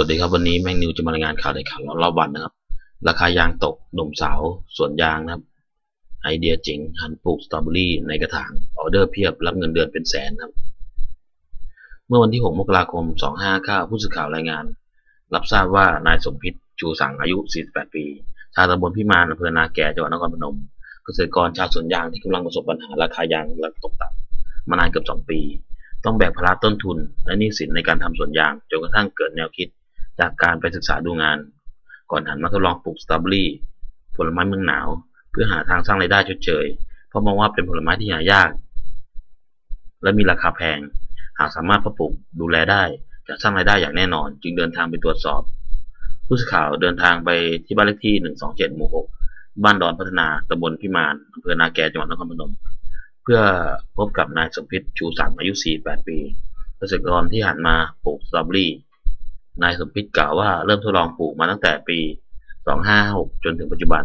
วัสดีครับวันนี้แมงนิวจะมารายงานข่าวในข่าวรอบวันนะครับ ราคายางตกหนุ่มสาวสวนยางนะครับ ไอเดียเจ๋งหันปลูกสตรอเบอรี่ในกระถางออเดอร์เพียบรับเงินเดือนเป็นแสนครับ เมื่อวันที่ 6 มกราคม 259 ผู้สื่อข่าวรายงาน รับทราบว่านายสมพิษชูสังอายุ 48 ปีชาวตำบลพิมานอำเภอนาแก่จังหวัดนครพนมเกษตรกรชาวสวนยางที่กำลังประสบปัญหาราคายางตกต่ำมานานเกือบ2 ปี ต้องแบกภาระต้นทุนและหนี้สินในการทำสวนยางจนกระทั่งเกิดแนวคิด จากการไปศึกษาดูงาน ก่อนหันมาทดลองปลูกสตรอเบอรี่ผลไม้เมืองหนาว เพื่อหาทางสร้างรายได้ชดเชยเพราะมองว่าเป็นผลไม้ที่หายาก และมีราคาแพง หากสามารถเพาะปลูกดูแลได้จะสร้างรายได้อย่างแน่นอน จึงเดินทางไปตรวจสอบ ผู้สื่อข่าวเดินทางไปที่บ้านเลขที่ 127 หมู่ 6 บ้านดอนพัฒนาตำบลพิมานอำเภอนาแกจังหวัดนครพนม เพื่อพบกับนายสมพิษชูสังอายุ 48 ปีเกษตรกรที่หันมาปลูกสตรอเบอรี่ นายสมพิษกล่าวว่าเริ่มทดลองปลูกมาตั้งแต่ปี 256จนถึงปัจจุบัน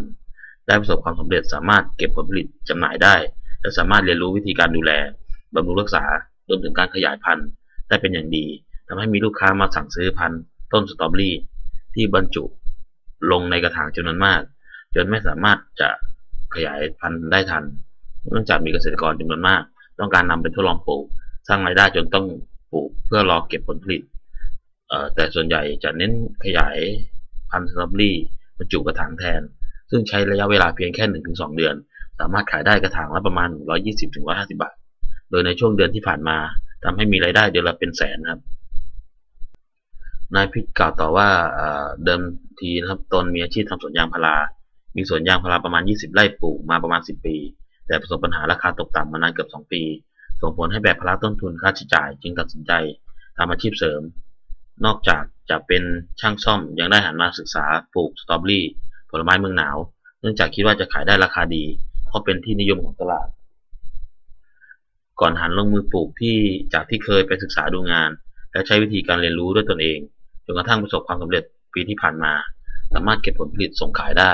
ได้ประสบความสำเร็จสามารถเก็บผลผลิตจำหน่ายได้ และสามารถเรียนรู้วิธีการดูแลบำรุงรักษารวมถึงการขยายพันธุ์ได้เป็นอย่างดีทำให้มีลูกค้ามาสั่งซื้อพันธุ์ต้นสตรอเบอรี่ ที่บรรจุลงในกระถางจำนวนมาก จนไม่สามารถจะขยายพันธุ์ได้ทัน เนื่องจากมีเกษตรกรจำนวนมาก ต้องการนำไปทดลองปลูก สร้างรายได้จนต้องปลูกเพื่อรอเก็บผลผลิต แต่ส่วนใหญ่จะเน้นขยายพันธุ์สตรอเบอรี่บรรจุกระถางแทน ซึ่งใช้ระยะเวลาเพียงแค่ 1-2 เดือน สามารถขายได้กระถางละประมาณ 120-150 บาท โดยในช่วงเดือนที่ผ่านมาทำให้มีรายได้เดือนละเป็นแสนครับนายพิษกล่าวต่อว่าเดิมทีนะครับตนมีอาชีพทำสวนยางพารา มีสวนยางพาราประมาณ 20 ไร่ปลูกมาประมาณ 10 ปี แต่ประสบปัญหาราคาตกต่ำมานานเกือบ 2 ปี ส่งผลให้แบกภาระต้นทุนค่าใช้จ่าย จึงตัดสินใจทำอาชีพเสริม นอกจากจะเป็นช่างซ่อมยังได้หันมาศึกษาปลูกสตรอเบอรี่ผลไม้เมืองหนาว เนื่องจากคิดว่าจะขายได้ราคาดี เพราะเป็นที่นิยมของตลาด ก่อนหันลงมือปลูกที่จากที่เคยไปศึกษาดูงาน และใช้วิธีการเรียนรู้ด้วยตนเองจนกระทั่งประสบความสำเร็จปีที่ผ่านมา สามารถเก็บผลผลิตส่งขายได้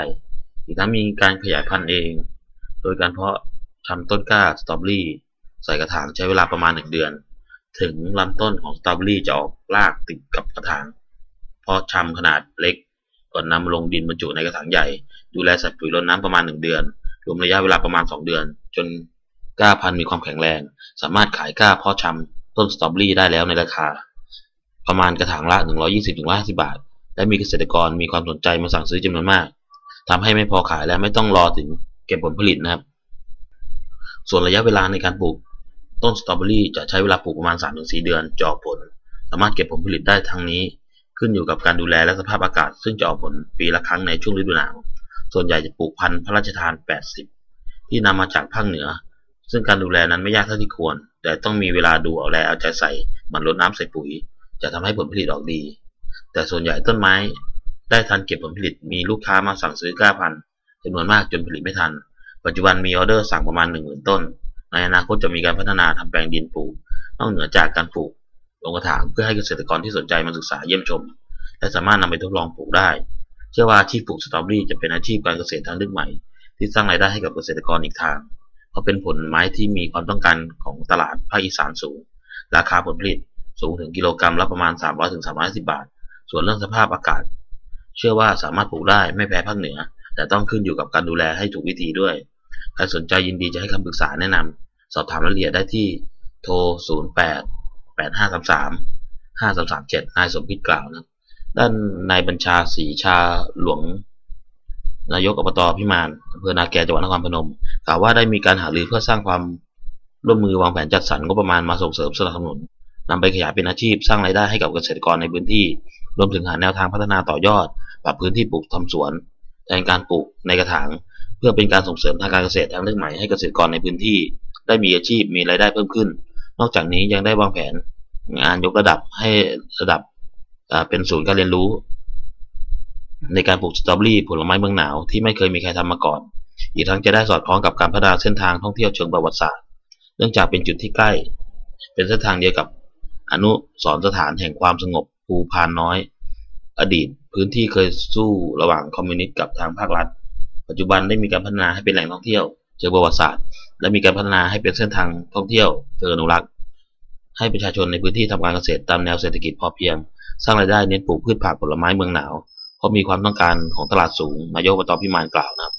อีกทั้งมีการขยายพันธุ์เอง โดยการเพาะทำต้นกล้าสตรอเบอรี่ใส่กระถางใช้เวลาประมาณหนึ่งเดือน ถึงลำต้นของสตรอเบอรี่จะออกรากติดกับกระถาง เพาะชำขนาดเล็กก่อนนำลงดินบรรจุในกระถางใหญ่ ดูแลใส่ปุ๋ยรดน้ำประมาณหนึ่งเดือน รวมระยะเวลาประมาณ 2 เดือน จนก้าพันธุ์มีความแข็งแรง สามารถขายก้าเพาะชำต้นสตรอเบอรี่ได้แล้วในราคา ประมาณกระถางละ 120-150 บาท และมีเกษตรกรมีความสนใจมาสั่งซื้อจำนวนมากทำให้ไม่พอขายและไม่ต้องรอถึงเก็บผลผลิตนะครับ ส่วนระยะเวลาในการปลูก ต้นสตรอเบอรี่จะใช้เวลาปลูกประมาณ 3-4 เดือนจะออกผล สามารถเก็บผลผลิตได้ทั้งนี้ ขึ้นอยู่กับการดูแลและสภาพอากาศ ซึ่งจะออกผลปีละครั้งในช่วงฤดูหนาว ส่วนใหญ่จะปลูกพันธุ์พระราชทาน 80 ที่นำมาจากภาคเหนือ ซึ่งการดูแลนั้นไม่ยากเท่าที่ควร แต่ต้องมีเวลาดูเอาแลเอาใจใส่มันลดน้ำใส่ปุ๋ย จะทำให้ผลผลิตออกดี แต่ส่วนใหญ่ต้นไม้ ได้ทันเก็บผลผลิตมีลูกค้ามาสั่งซื้อกล้าพันธุ์จำนวนมากจนผลิตไม่ทัน ปัจจุบันมีออเดอร์สั่งประมาณ10,000ต้น ในอนาคตจะมีการพัฒนาทำแปลงดินปลูกนอกเหนือจากการปลูกลงกระถางเพื่อให้เกษตรกรที่สนใจมาศึกษาเยี่ยมชม และสามารถนำไปทดลองปลูกได้ เชื่อว่าอาชีพปลูกสตรอเบอรี่จะเป็นอาชีพการเกษตรทางเลือกใหม่ ที่สร้างรายได้ให้กับเกษตรกรอีกทาง เพราะเป็นผลไม้ที่มีความต้องการของตลาดภาคอีสานสูง ราคาผลผลิตสูงถึงกิโลกรรัมละประมาณ 300-350 บาท ส่วนเรื่องสภาพอากาศ เชื่อว่าสามารถปลูกได้ไม่แพ้ภาคเหนือ แต่ต้องขึ้นอยู่กับการดูแลให้ถูกวิธีด้วย ใครสนใจยินดีจะให้คำปรึกษาแนะนำสอบถามรายละเอียดได้ที่โทร 08 8533 5337นายสมพิษกล่าวนะด้านนายบัญชาศรีชาหลวงนายกอบตพิมานอำเภอนาแกจังหวัดนครพนมกล่าวว่าได้มีการหารือเพื่อสร้างความร่วมมือวางแผนจัดสรรงบประมาณมาส่งเสริมสนับสนุนนำไปขยายเป็นอาชีพสร้างรายได้ให้กับเกษตรกรในพื้นที่ รวมถึงหาแนวทางพัฒนาต่อยอด ปรับพื้นที่ปลูกทำสวน แทนการปลูกในกระถาง เพื่อเป็นการส่งเสริมทางการเกษตรทางเลือกใหม่ให้เกษตรกรในพื้นที่ ได้มีอาชีพมีรายได้เพิ่มขึ้น นอกจากนี้ยังได้วางแผนงานยกระดับให้ระดับเป็นศูนย์การเรียนรู้ ในการปลูกสตรอเบอรี่ผลไม้เมืองหนาวที่ไม่เคยมีใครทำมาก่อน อีกทั้งจะได้สอดคล้องกับการพัฒนาเส้นทางท่องเที่ยวเชิงประวัติศาสตร์ เนื่องจากเป็นจุดที่ใกล้ เป็นเส้นทางเดียวกับอนุสรสถานแห่งความสงบภูพานน้อย อดีต พื้นที่เคยสู้ระหว่างคอมมิวนิสต์กับทางภาครัฐ ปัจจุบันได้มีการพัฒนาให้เป็นแหล่งท่องเที่ยวเชิงประวัติศาสตร์ และมีการพัฒนาให้เป็นเส้นทางท่องเที่ยวเชิงอนุรักษ์ให้ประชาชนในพื้นที่ทำการเกษตรตามแนวเศรษฐกิจพอเพียง สร้างรายได้เน้นปลูกพืชผักผลไม้เมืองหนาวเพราะมีความต้องการของตลาดสูงนายกอบตพิมานกล่าวนะครับ